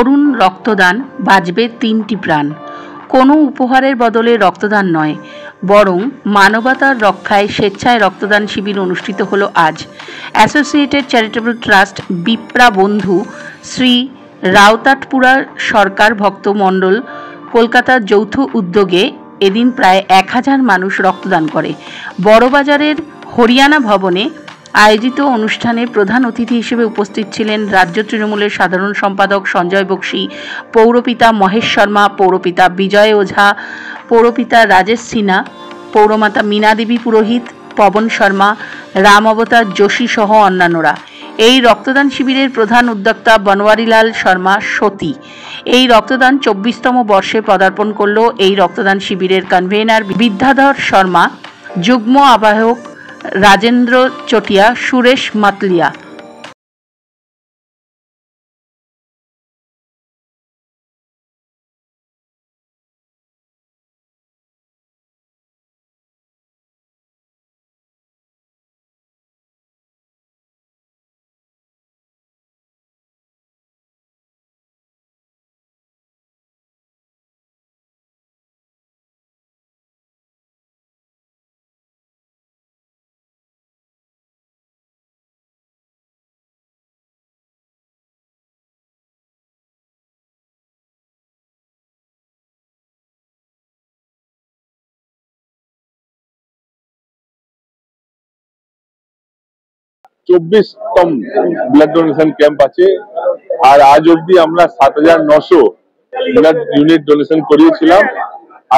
করুণ রক্তদান বাঁচবে তিনটি প্রাণ। কোনো উপহারের বদলে রক্তদান নয়, বরং মানবতার রক্ষায় স্বেচ্ছায় রক্তদান শিবির অনুষ্ঠিত হলো আজ। অ্যাসোসিয়েটেড চ্যারিটেবল ট্রাস্ট বিপ্রা বন্ধু শ্রী রাউতাটপুরা সরকার ভক্ত মণ্ডল কলকাতার যৌথ উদ্যোগে এদিন প্রায় এক হাজার মানুষ রক্তদান করে। বড়বাজারের হরিয়ানা ভবনে আয়োজিত অনুষ্ঠানে প্রধান অতিথি হিসেবে উপস্থিত ছিলেন রাজ্য তৃণমূলের সাধারণ সম্পাদক সঞ্জয় বক্সি, পৌরপিতা মহেশ শর্মা, পৌরপিতা বিজয় ওঝা, পৌরপিতা রাজেশ সিনহা, পৌরমাতা মীনা দেবী পুরোহিত, পবন শর্মা, রাম অবতার যোশী সহ অন্যান্যরা। এই রক্তদান শিবিরের প্রধান উদ্যোক্তা বনওয়ারিলাল শর্মা সতী। এই রক্তদান চব্বিশতম বর্ষে পদার্পণ করল। এই রক্তদান শিবিরের কনভেনার বিদ্যাধর শর্মা, যুগ্ম আবাহক রাজেন্দ্র চটিয়া সুরেশ মাতলিয়া। চব্বিশতম ব্লাড ডোনেশন ক্যাম্প আছে। আর আজ অব্দি আমরা সাত হাজার নশো ব্লাড ইউনিট ডোনেশন করিয়েছিলাম।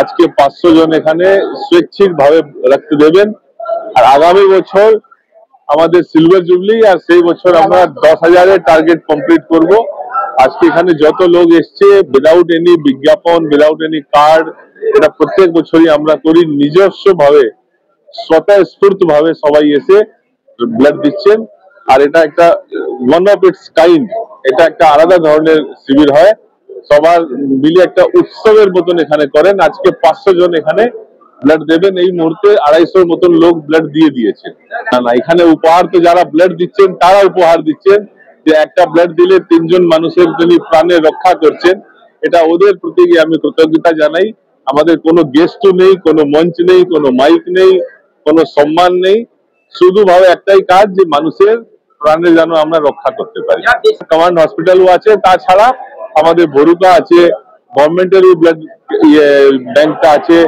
আজকে পাঁচশো জন এখানে স্বেচ্ছিক ভাবে রক্ত দেবেন। আর আগামী বছর আমাদের সিলভার জুবলি আর সেই বছর আমরা দশ হাজারের টার্গেট কমপ্লিট করব। আজকে এখানে যত লোক এসছে উইদাউট এনি বিজ্ঞাপন উইদাউট এনি কার্ড এটা প্রত্যেক বছরই আমরা করি। নিজস্ব ভাবে স্বতঃস্ফূর্ত ভাবে সবাই এসে ব্লাড দিচ্ছেন, আর এটা একটা ওয়ান অফ ইটস কাইন্ড এটা একটা আলাদা ধরনের শিবির হয়। সবার মিলে একটা উৎসবের মতন এখানে করেন। আজকে পাঁচশো জন এখানে ব্লাড দেবেন। এই মুহূর্তে আড়াইশোর মতন লোক ব্লাড দিয়ে দিয়েছে। না না, এখানে উপহার তো যারা ব্লাড দিচ্ছেন, তারা উপহার দিচ্ছেন। যে একটা ব্লাড দিলে তিনজন মানুষের যিনি প্রাণে রক্ষা করছেন। এটা ওদের প্রতি আমি কৃতজ্ঞতা জানাই। আমাদের কোনো গেস্টও নেই, কোনো মঞ্চ নেই, কোনো মাইক নেই, কোনো সম্মান নেই। শুধু ভাবে একটাই কাজ যে মানুষের প্রাণের যেন আমরা রক্ষা করতে পারি। কমান্ড হসপিটালও আছে, তাছাড়া আমাদের ভরুকা আছে গভর্নমেন্টেরই ব্লাড ব্যাংকটা আছে,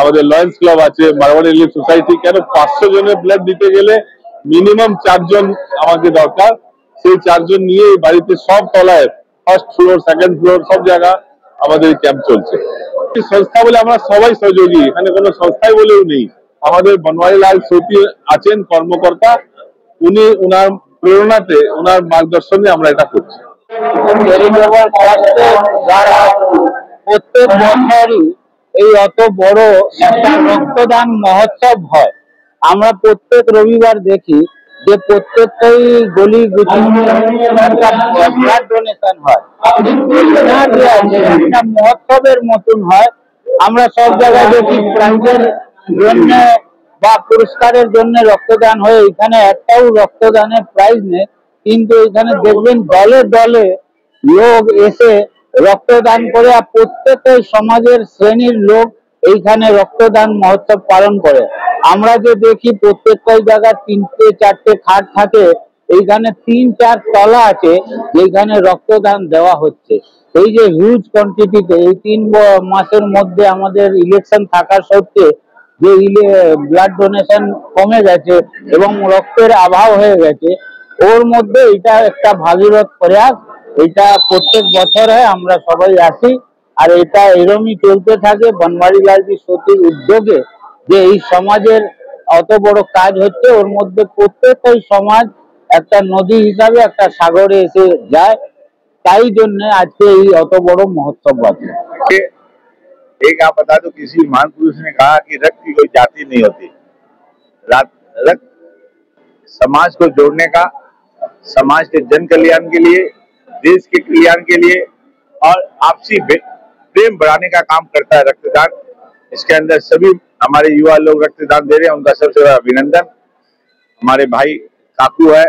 আমাদের লয়েন্স ক্লাব আছে, মারওয়াড়ি রিলিফ সোসাইটি, কেন পাঁচশো জনের ব্লাড দিতে গেলে মিনিমাম চারজন আমাকে দরকার। সেই চারজন নিয়ে বাড়িতে সব তলায় ফার্স্ট ফ্লোর, সেকেন্ড ফ্লোর সব জায়গা আমাদের ক্যাম্প চলছে। সংস্থা বলে আমরা সবাই সহযোগী, এখানে কোনো সংস্থাই বলেও নেই। আমাদের বনওয়ারিলাল সতী আছেন কর্মকর্তা, উনি উনার প্রেরণাতে, উনার মার্গদর্শনে আমরা এটা করছি। প্রত্যেক বছরই এই অত বড় একটা রক্তদান মহোৎসব হয়। আমরা প্রত্যেক রবিবার দেখি যে প্রত্যেকটাই গলি ব্লাড ডোনেশন হয়। একটা মহোৎসবের মতন হয়। আমরা সব জায়গায় দেখি প্রাইজের জন্য বা পুরস্কারের জন্য রক্তদান হয় এখানে একটাও রক্তদানের প্রাইজ নেই। কিন্তু এখানে দেখবেন দলে দলে লোক এসে রক্তদান করে আর প্রত্যেকটা সমাজের শ্রেণির লোক এইখানে রক্তদান মহোৎসব পালন করে। আমরা যে দেখি প্রত্যেকটা জায়গায় তিনটে, চারটে খাট থাকে, এইখানে তিন, চার তলা আছে, যেখানে রক্তদান দেওয়া হচ্ছে। এই যে হিউজ কোয়ান্টিটিতে এই তিন মাসের মধ্যে আমাদের ইলেকশন থাকা সত্ত্বে যে ব্লাড ডোনেশন কমে গেছে এবং রক্তের অভাব হয়ে গেছে, ওর মধ্যে এটা একটা ভাগীরথ প্রয়াস। এটা প্রত্যেক বছরে আমরা সবাই আসি আর এটা এরমই চলতে থাকে। বনবাড়ি লালজি সতীর উদ্যোগে যে এই সমাজের অত বড় কাজ হচ্ছে, ওর মধ্যে প্রত্যেকটাই সমাজ একটা নদী হিসাবে একটা সাগরে এসে যায়। তাই জন্য আজকে এই অত বড় মহোৎসব আছে। एक आप बता दो, किसी महान पुरुष ने कहा कि रक्त की कोई जाति नहीं होती। रक्त समाज को जोड़ने का, समाज के जन कल्याण के लिए, देश के कल्याण के लिए और आपसी प्रेम बढ़ाने का काम करता है रक्तदान। इसके अंदर सभी हमारे युवा लोग रक्तदान दे रहे हैं। उनका सबसे बड़ा अभिनंदन। हमारे भाई काकू है,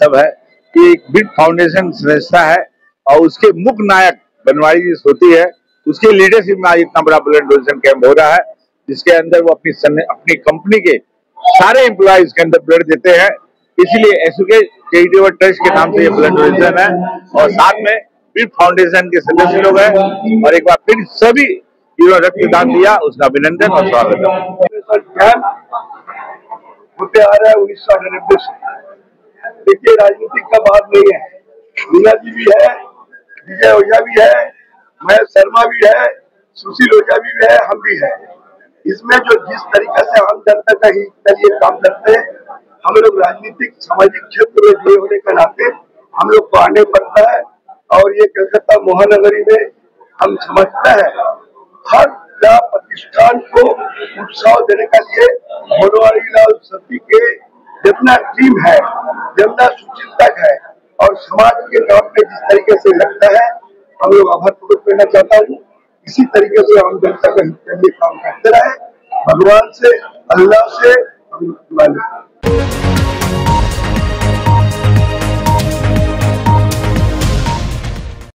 सब है। ये एक बिग फाउंडेशन संस्था है और उसके मुख्य नायक बनवारी जी होती है। उसकी लीडरशिप में आज इतना बड़ा ब्लड डोनेशन कैंप हो रहा है, जिसके अंदर वो अपनी सन्न- अपनी कंपनी के सारे एम्प्लॉयज़ के अंदर ब्लड देते हैं। इसलिए एसुके चैरिटेबल ट्रस्ट के नाम से ये ब्लड डोनेशन है और साथ में फिर फाउंडेशन के सदस्य लोग हैं। और एक बार फिर सभी जिन्होंने रक्तदान दिया, उसका अभिनंदन और स्वागत होते है उन्नीस सौ देखिए का बात नहीं है। मीना जी भी है, विजय ओझा भी है महेश शर्मा भी है, सुशील ओझा भी है, हम भी है। इसमें जो जिस तरीके से आम जनता का हित के लिए काम करते हैं, हम लोग राजनीतिक, सामाजिक क्षेत्र में जुड़े होने के नाते हम लोग को आने पड़ता है और ये कलकत्ता महानगरी में हम समझते हैं, हर प्रतिष्ठान को उत्साह देने के लिए बनवारी लाल सती के जितना टीम है, जितना सुचिंतक है और समाज के काम में जिस तरीके से लगता है हम लोग आभार प्रकट करना चाहता हूँ इसी तरीके से हम जनता का हित के लिए काम करते रहे भगवान से, अल्लाह से हम।